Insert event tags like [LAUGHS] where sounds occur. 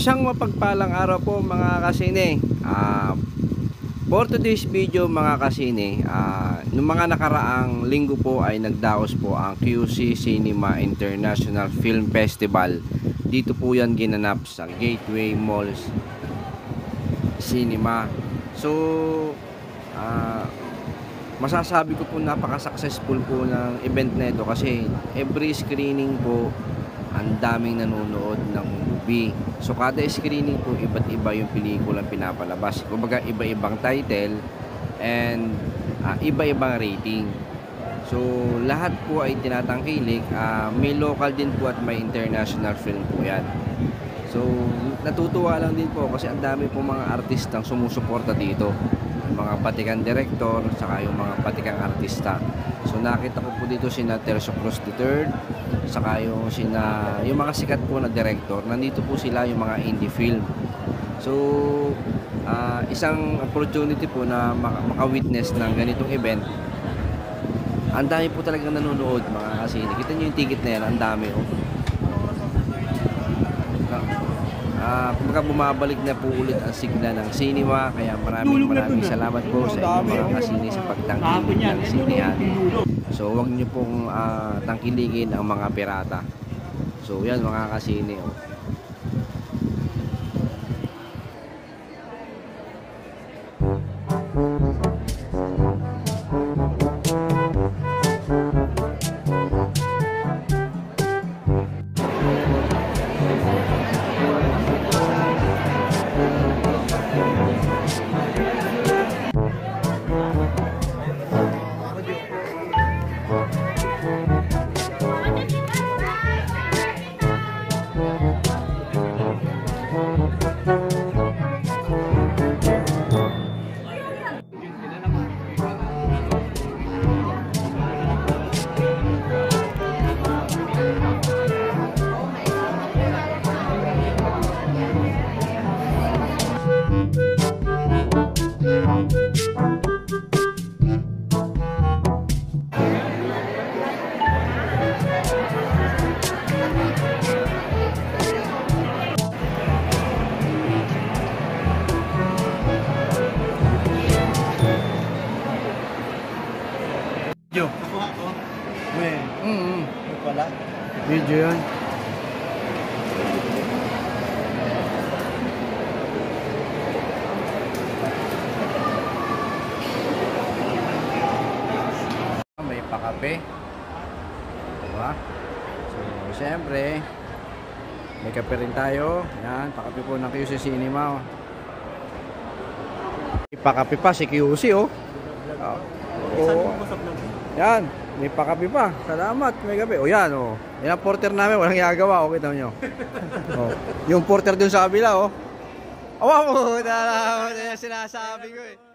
Isang mapagpalang araw po mga kasine. Ah, for today's video mga kasine, ah, nung mga nakaraang linggo po ay nagdaos po ang QC Cinema International Film Festival. Dito po yan ginanap sa Gateway Malls Cinema. So, ah, masasabi ko po napaka-successful po ng event na ito kasi every screening po ang daming nanonood ng movie. So kada screening po iba't iba yung pelikulang pinapalabas. Kumbaga iba-ibang title and ah, iba-ibang rating. So lahat po ay tinatangkilik. Ah, may local din po at may international film po yan. So natutuwa lang din po kasi ang dami po mga artistang sumusuporta dito. Mga patikan director, saka yung mga patikang artista. So nakita ko po dito si Tercio Cruz III, saka yung sina yung mga sikat po na director. Nandito po sila yung mga indie film. So ah, isang opportunity po na maka- maka-witness ng ganitong event. Ang dami po talagang nanonood mga kasini. Kita niyo yung ticket na yan, ang dami oh. Ah, kumbaga bumabalik na po ulit ang sigla ng cinema kaya maraming maraming salamat po sa inyong mga kasini sa pagtangkilik ng sinihan. So huwag niyo pong ah, tangkiligin ang mga pirata. So yan mga kasini. Oh. Mm, pala. video yan. May pakape. Diba? So, siyempre, may kape rin tayo. Yan, pakape po ng QC Cinema. May pakape pa si QC, oh. Oh. Saan Oo. mo sa vlog? Yan, may pakape pa. Salamat, may kape. O yan, o. Yan ang porter namin, walang gagawa. O, kita nyo. o, yung porter dun sa kabila, o. Awa [LAUGHS] mo, sinasabi ko, eh.